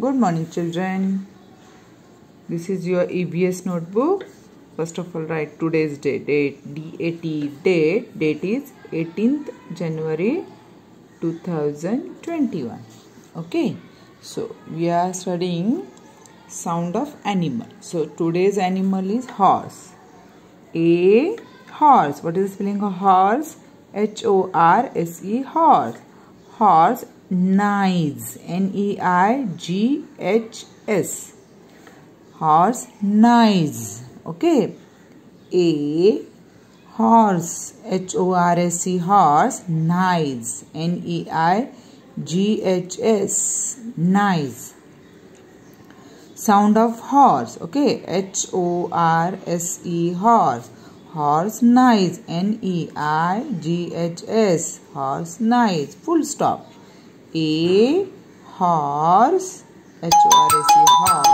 Good morning, children. This is your EVS notebook. First of all, write today's date. Date DAT date. Date is 18th January 2021. Okay. So we are studying sound of animal. So today's animal is horse. A horse. What is the spelling of horse? H O R S E horse. Horse neighs. N E I G H S. Horse neighs. Okay. A horse. H O R S E horse neighs. N E I G H S. Neighs. Sound of horse. Okay. H O R S E horse. Horse neighs. N E I G H S. Horse neighs. Full stop. A horse. H O R S E